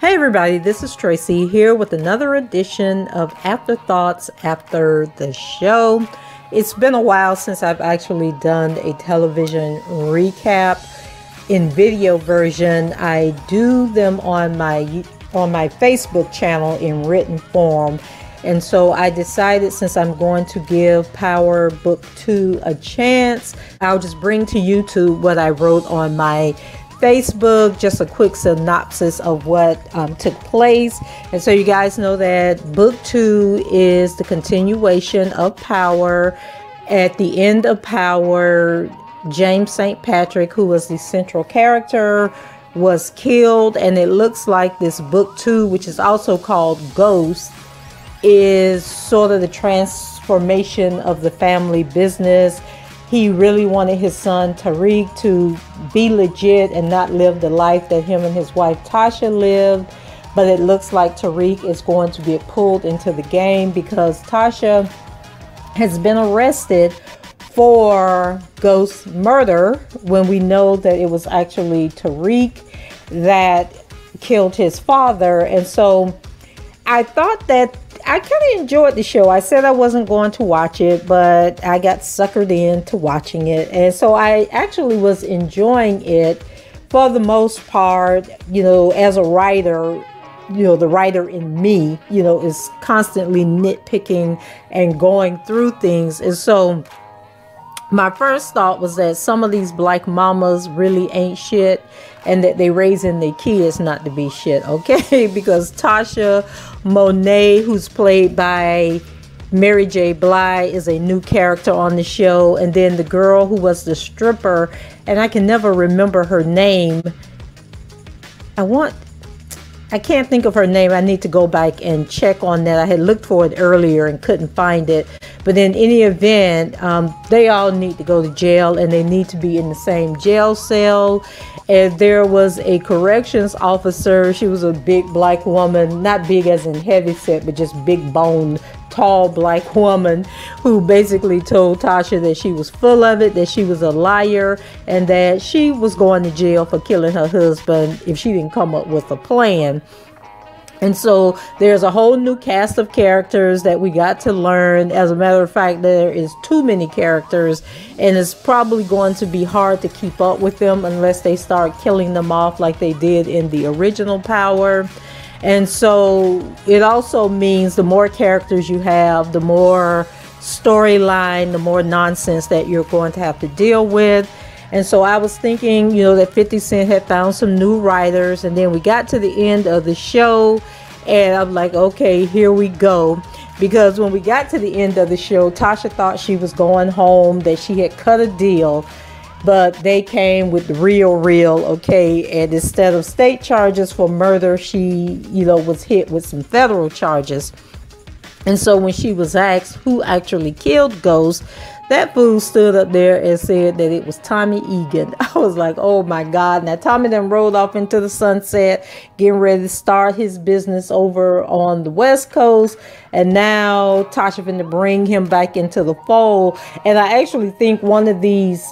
Hey everybody, this is Tracy here with another edition of Afterthoughts After the Show. It's been a while since I've actually done a television recap in video version. I do them on my on my Facebook channel in written form. And so I decided since I'm going to give Power Book 2 a chance, I'll just bring to YouTube what I wrote on my Facebook, just a quick synopsis of what um, took place. And so you guys know that book two is the continuation of Power. At the end of Power, James St. Patrick, who was the central character, was killed. And it looks like this book two, which is also called Ghost, is sort of the transformation of the family business he really wanted his son Tariq to be legit and not live the life that him and his wife Tasha lived. But it looks like Tariq is going to get pulled into the game because Tasha has been arrested for ghost murder when we know that it was actually Tariq that killed his father. And so I thought that I kind of enjoyed the show. I said I wasn't going to watch it, but I got suckered into watching it. And so I actually was enjoying it for the most part. You know, as a writer, you know, the writer in me, you know, is constantly nitpicking and going through things. And so my first thought was that some of these black mamas really ain't shit and that they raising their kids not to be shit, okay? because Tasha Monet, who's played by Mary J. Blige, is a new character on the show. And then the girl who was the stripper, and I can never remember her name. I want I can't think of her name. I need to go back and check on that. I had looked for it earlier and couldn't find it. But in any event, um, they all need to go to jail and they need to be in the same jail cell. And there was a corrections officer. She was a big black woman, not big as in heavy set, but just big bone tall black woman who basically told Tasha that she was full of it, that she was a liar, and that she was going to jail for killing her husband if she didn't come up with a plan. And so there's a whole new cast of characters that we got to learn. As a matter of fact, there is too many characters, and it's probably going to be hard to keep up with them unless they start killing them off like they did in the original Power. And so it also means the more characters you have, the more storyline, the more nonsense that you're going to have to deal with. And so I was thinking, you know, that 50 Cent had found some new writers. And then we got to the end of the show, and I'm like, okay, here we go. Because when we got to the end of the show, Tasha thought she was going home, that she had cut a deal but they came with the real real okay and instead of state charges for murder she you know was hit with some federal charges and so when she was asked who actually killed ghost that fool stood up there and said that it was Tommy Egan. I was like, oh my God. Now, Tommy then rolled off into the sunset, getting ready to start his business over on the West Coast. And now Tasha finna bring him back into the fold. And I actually think one of these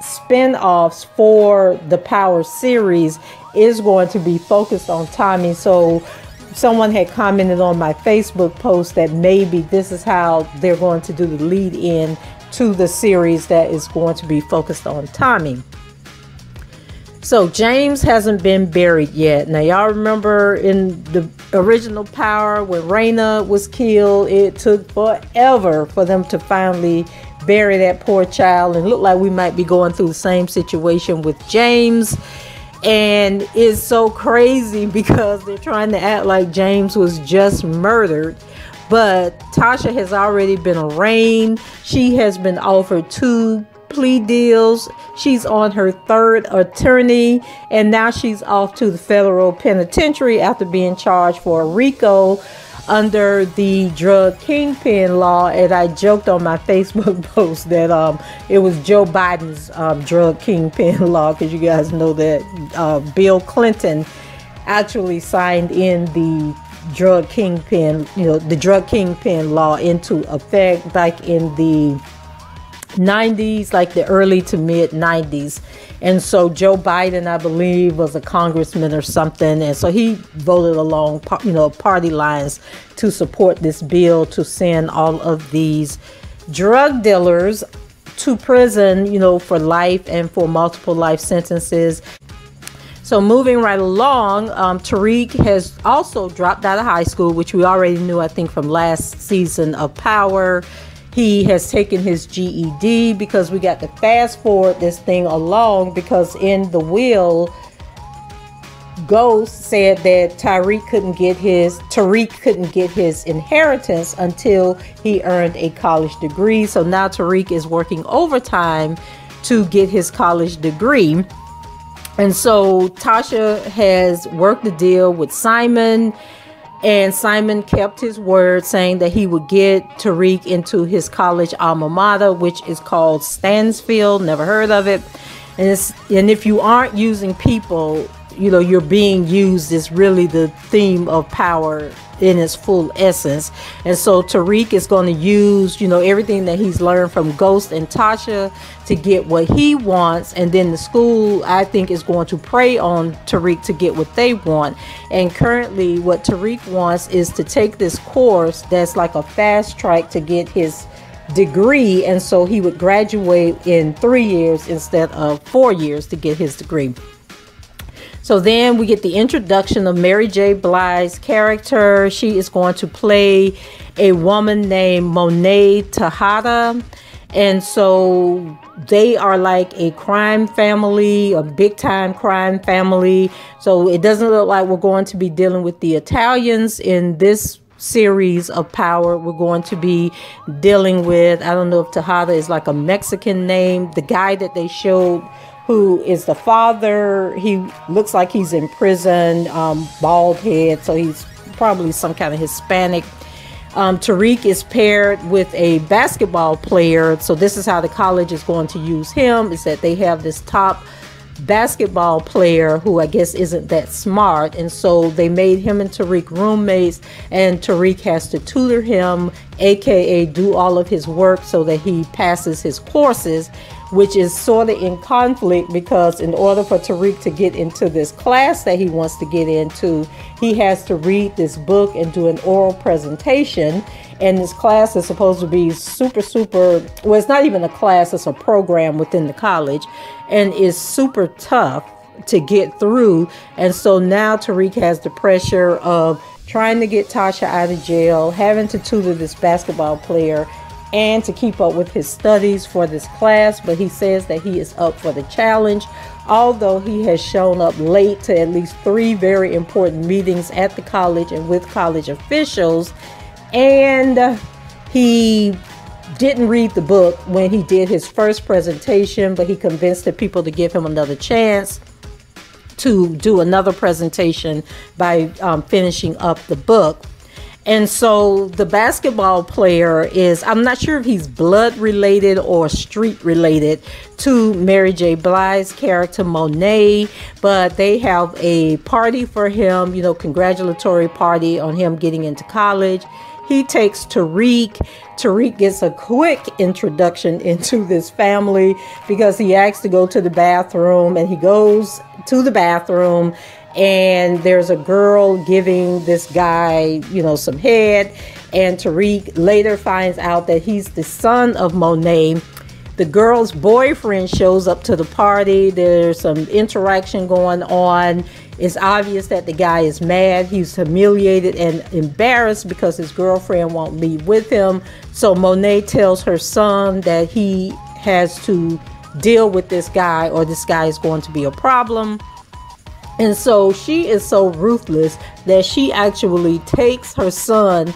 spin-offs for the Power series is going to be focused on Tommy. So someone had commented on my Facebook post that maybe this is how they're going to do the lead in to the series that is going to be focused on Tommy. So James hasn't been buried yet. Now y'all remember in the original Power when Raina was killed, it took forever for them to finally bury that poor child and look like we might be going through the same situation with James. And it's so crazy because they're trying to act like James was just murdered. But Tasha has already been arraigned. She has been offered two plea deals. She's on her third attorney, and now she's off to the federal penitentiary after being charged for a RICO under the drug kingpin law. And I joked on my Facebook post that um, it was Joe Biden's um, drug kingpin law because you guys know that uh, Bill Clinton actually signed in the drug kingpin, you know, the drug kingpin law into effect back in the 90s, like the early to mid 90s. And so Joe Biden, I believe, was a congressman or something. And so he voted along, you know, party lines to support this bill to send all of these drug dealers to prison, you know, for life and for multiple life sentences. So moving right along, um, Tariq has also dropped out of high school, which we already knew, I think, from last season of Power. He has taken his GED because we got to fast forward this thing along because in the will, Ghost said that Tariq couldn't get his Tariq couldn't get his inheritance until he earned a college degree. So now Tariq is working overtime to get his college degree. And so Tasha has worked the deal with Simon and Simon kept his word, saying that he would get Tariq into his college alma mater, which is called Stansfield. Never heard of it. And, and if you aren't using people, you know, you're being used is really the theme of power in its full essence. And so Tariq is going to use, you know, everything that he's learned from Ghost and Tasha to get what he wants. And then the school, I think, is going to prey on Tariq to get what they want. And currently, what Tariq wants is to take this course that's like a fast track to get his degree. And so he would graduate in three years instead of four years to get his degree. So then we get the introduction of Mary J. Blige's character. She is going to play a woman named Monet Tejada. And so they are like a crime family, a big time crime family. So it doesn't look like we're going to be dealing with the Italians in this series of power. We're going to be dealing with, I don't know if Tejada is like a Mexican name. The guy that they showed who is the father. He looks like he's in prison, um, bald head, so he's probably some kind of Hispanic. Um, Tariq is paired with a basketball player, so this is how the college is going to use him. Is that they have this top basketball player who I guess isn't that smart. And so they made him and Tariq roommates, and Tariq has to tutor him, aka do all of his work so that he passes his courses which is sort of in conflict because in order for Tariq to get into this class that he wants to get into, he has to read this book and do an oral presentation. And this class is supposed to be super, super, well, it's not even a class, it's a program within the college, and is super tough to get through. And so now Tariq has the pressure of trying to get Tasha out of jail, having to tutor this basketball player, and to keep up with his studies for this class, but he says that he is up for the challenge. Although he has shown up late to at least three very important meetings at the college and with college officials, and he didn't read the book when he did his first presentation, but he convinced the people to give him another chance to do another presentation by um, finishing up the book. And so the basketball player is, I'm not sure if he's blood related or street related to Mary J. Blige's character Monet, but they have a party for him, you know, congratulatory party on him getting into college. He takes Tariq. Tariq gets a quick introduction into this family because he asks to go to the bathroom and he goes to the bathroom and there's a girl giving this guy, you know, some head. And Tariq later finds out that he's the son of Monet. The girl's boyfriend shows up to the party. There's some interaction going on. It's obvious that the guy is mad. He's humiliated and embarrassed because his girlfriend won't be with him. So Monet tells her son that he has to deal with this guy or this guy is going to be a problem. And so she is so ruthless that she actually takes her son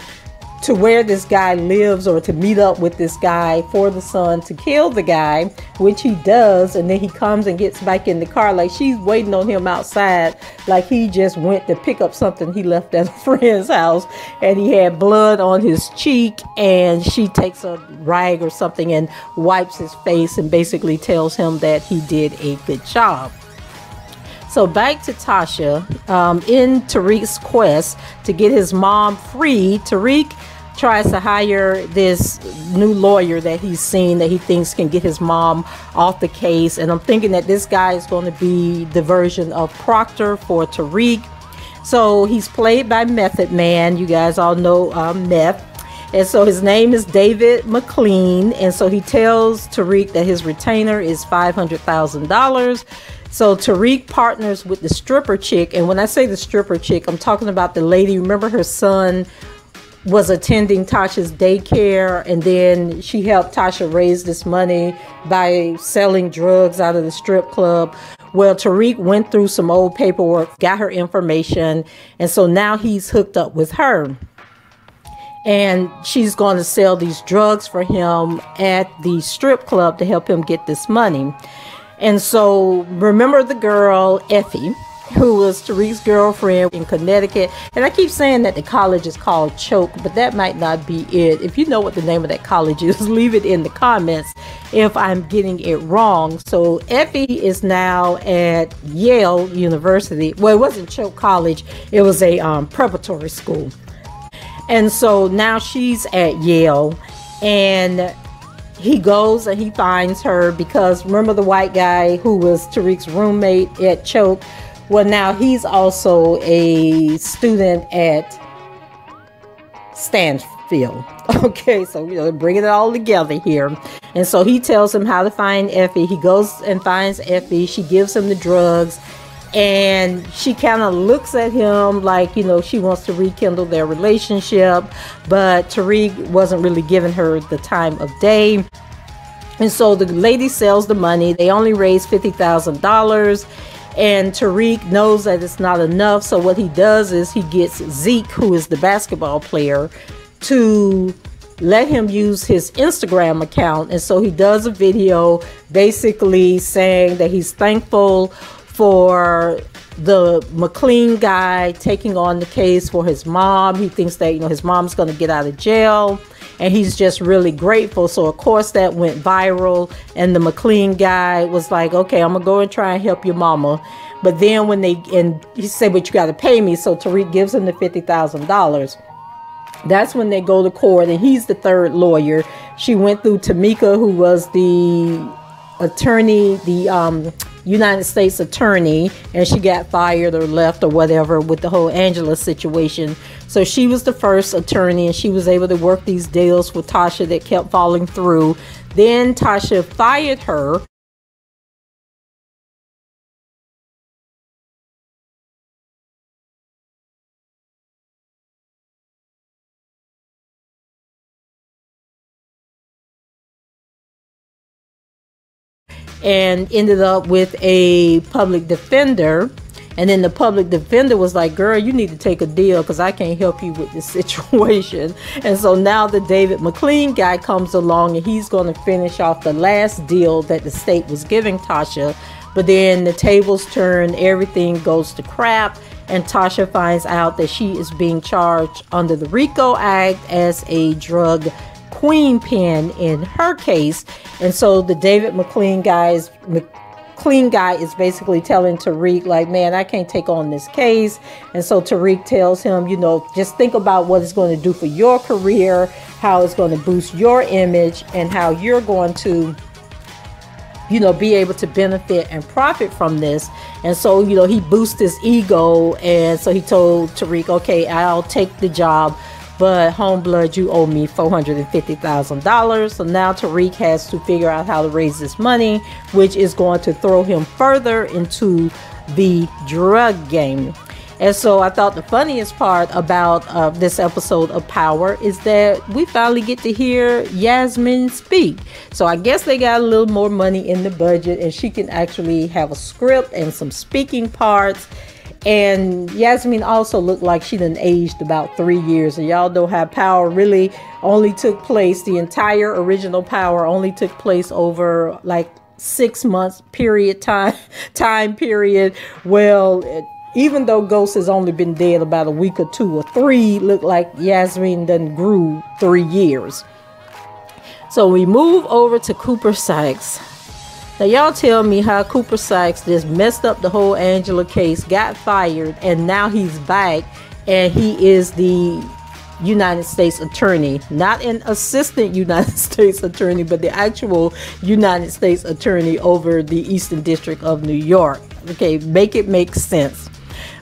to where this guy lives or to meet up with this guy for the son to kill the guy, which he does. And then he comes and gets back in the car like she's waiting on him outside, like he just went to pick up something he left at a friend's house and he had blood on his cheek. And she takes a rag or something and wipes his face and basically tells him that he did a good job. So back to Tasha. Um, in Tariq's quest to get his mom free, Tariq tries to hire this new lawyer that he's seen that he thinks can get his mom off the case. And I'm thinking that this guy is going to be the version of Proctor for Tariq. So he's played by Method Man. You guys all know um, Meth. And so his name is David McLean. And so he tells Tariq that his retainer is $500,000. So Tariq partners with the stripper chick. And when I say the stripper chick, I'm talking about the lady. Remember her son was attending Tasha's daycare, and then she helped Tasha raise this money by selling drugs out of the strip club. Well, Tariq went through some old paperwork, got her information, and so now he's hooked up with her. And she's going to sell these drugs for him at the strip club to help him get this money. And so, remember the girl, Effie who was Tariq's girlfriend in Connecticut. And I keep saying that the college is called Choate, but that might not be it. If you know what the name of that college is, leave it in the comments if I'm getting it wrong. So Effie is now at Yale University. Well, it wasn't Choate College, it was a um, preparatory school. And so now she's at Yale and he goes and he finds her because remember the white guy who was Tariq's roommate at Choate well, now he's also a student at Stansfield. Okay, so you know, bringing it all together here. And so he tells him how to find Effie. He goes and finds Effie. She gives him the drugs. And she kind of looks at him like, you know, she wants to rekindle their relationship. But Tariq wasn't really giving her the time of day. And so the lady sells the money. They only raise $50,000 and Tariq knows that it's not enough. So what he does is he gets Zeke, who is the basketball player, to let him use his Instagram account. And so he does a video basically saying that he's thankful for the McLean guy taking on the case for his mom. He thinks that, you know, his mom's going to get out of jail and he's just really grateful. So of course that went viral, and the McLean guy was like, "Okay, I'm gonna go and try and help your mama." But then when they and he said, "But you got to pay me," so Tariq gives him the fifty thousand dollars. That's when they go to court, and he's the third lawyer. She went through Tamika, who was the attorney, the um, United States attorney, and she got fired or left or whatever with the whole Angela situation. So she was the first attorney, and she was able to work these deals with Tasha that kept falling through. Then Tasha fired her and ended up with a public defender. And then the public defender was like, Girl, you need to take a deal because I can't help you with this situation. And so now the David McLean guy comes along and he's going to finish off the last deal that the state was giving Tasha. But then the tables turn, everything goes to crap. And Tasha finds out that she is being charged under the RICO Act as a drug queen pin in her case. And so the David McLean guys McLean guy is basically telling Tariq, like, man, I can't take on this case. And so Tariq tells him, you know, just think about what it's going to do for your career, how it's going to boost your image, and how you're going to you know, be able to benefit and profit from this. And so, you know, he boosted his ego. And so he told Tariq, okay, I'll take the job but Homeblood, you owe me $450,000. So now Tariq has to figure out how to raise this money, which is going to throw him further into the drug game. And so I thought the funniest part about uh, this episode of Power is that we finally get to hear Yasmin speak. So I guess they got a little more money in the budget and she can actually have a script and some speaking parts and Yasmin also looked like she done aged about three years. And y'all know how Power really only took place, the entire original Power only took place over like six months period time time period. Well, it, even though Ghost has only been dead about a week or two or three, look like Yasmin done grew three years. So we move over to Cooper Saxe Now, y'all tell me how Cooper Saxe just messed up the whole Angela case, got fired, and now he's back and he is the United States Attorney, not an assistant United States Attorney, but the actual United States Attorney over the Eastern District of New York. Okay, make it make sense.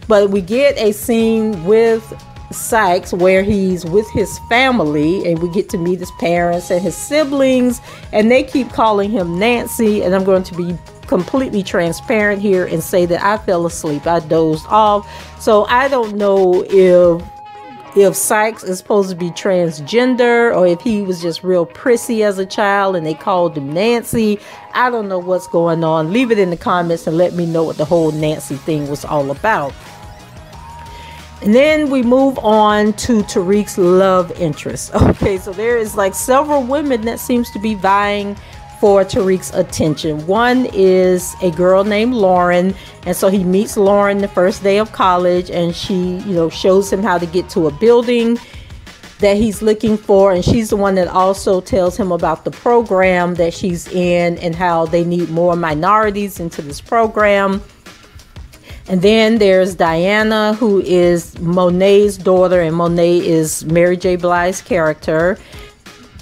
But we get a scene with Saxe where he's with his family and we get to meet his parents and his siblings and they keep calling him Nancy and I'm going to be completely transparent here and say that I fell asleep. I dozed off. So I don't know if if Saxe is supposed to be transgender or if he was just real prissy as a child and they called him Nancy. I don't know what's going on. Leave it in the comments and let me know what the whole Nancy thing was all about. And then we move on to Tariq's love interest. Okay, so there is like several women that seems to be vying for Tariq's attention. One is a girl named Lauren, and so he meets Lauren the first day of college, and she, you know, shows him how to get to a building that he's looking for, and she's the one that also tells him about the program that she's in and how they need more minorities into this program. And then there's Diana, who is Monet's daughter, and Monet is Mary J. Blige's character.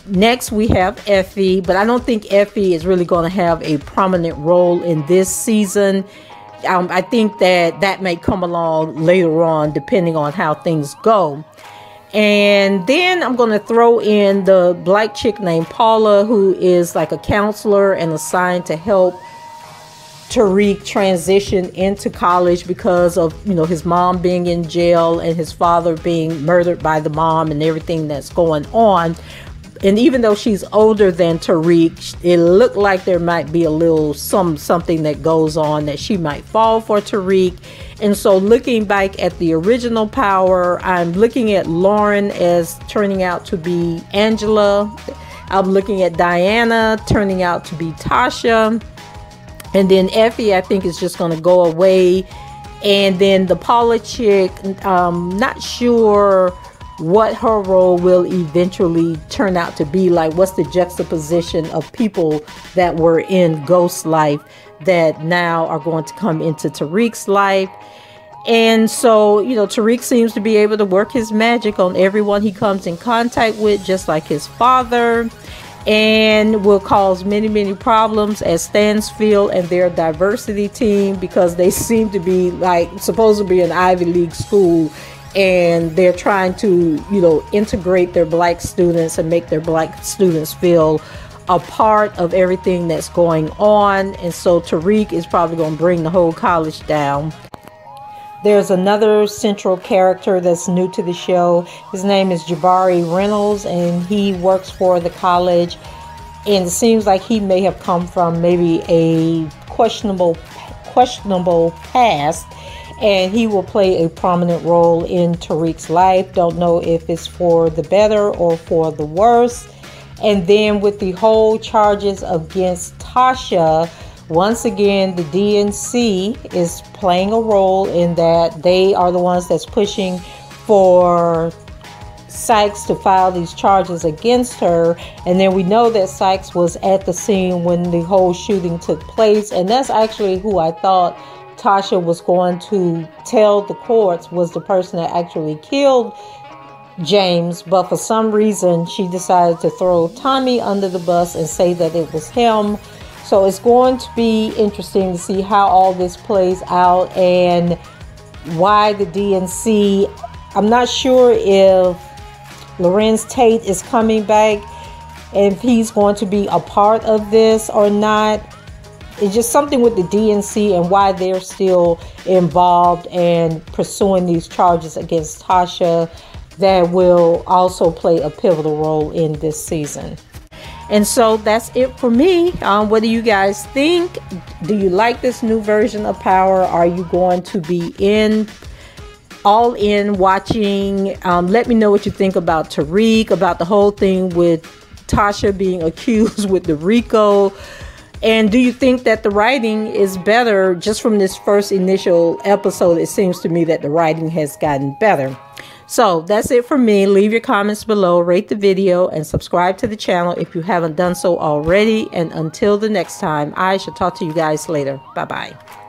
Next, we have Effie, but I don't think Effie is really going to have a prominent role in this season. Um, I think that that may come along later on, depending on how things go. And then I'm going to throw in the black chick named Paula, who is like a counselor and assigned to help Tariq transitioned into college because of you know his mom being in jail and his father being murdered by the mom and everything that's going on and even though she's older than Tariq, it looked like there might be a little some something that goes on that she might fall for Tariq. And so looking back at the original power, I'm looking at Lauren as turning out to be Angela. I'm looking at Diana turning out to be Tasha. And then Effie, I think, is just going to go away. And then the Paula chick, um, not sure what her role will eventually turn out to be. Like what's the juxtaposition of people that were in ghost life that now are going to come into Tariq's life? And so you know Tariq seems to be able to work his magic on everyone he comes in contact with just like his father and will cause many many problems at Stansfield and their diversity team because they seem to be like supposed to be an Ivy League school and they're trying to, you know, integrate their black students and make their black students feel a part of everything that's going on. And so Tariq is probably going to bring the whole college down. There's another central character that's new to the show. His name is Jabari Reynolds, and he works for the college. And it seems like he may have come from maybe a questionable, questionable past and he will play a prominent role in Tariq's life. Don't know if it's for the better or for the worse. And then with the whole charges against Tasha, once again, the DNC is playing a role in that they are the ones that's pushing for Sykes to file these charges against her. And then we know that Sykes was at the scene when the whole shooting took place. And that's actually who I thought Tasha was going to tell the courts was the person that actually killed James, but for some reason she decided to throw Tommy under the bus and say that it was him. So it's going to be interesting to see how all this plays out and why the DNC. I'm not sure if Larenz Tate is coming back and if he's going to be a part of this or not it's just something with the DNC and why they're still involved and pursuing these charges against Tasha that will also play a pivotal role in this season. And so that's it for me. Um, what do you guys think? Do you like this new version of Power? Are you going to be in? All in watching. Um, let me know what you think about Tariq, about the whole thing with Tasha being accused with the RICO and do you think that the writing is better just from this first initial episode? It seems to me that the writing has gotten better. So that's it for me. Leave your comments below, rate the video, and subscribe to the channel if you haven't done so already. And until the next time, I shall talk to you guys later. Bye bye.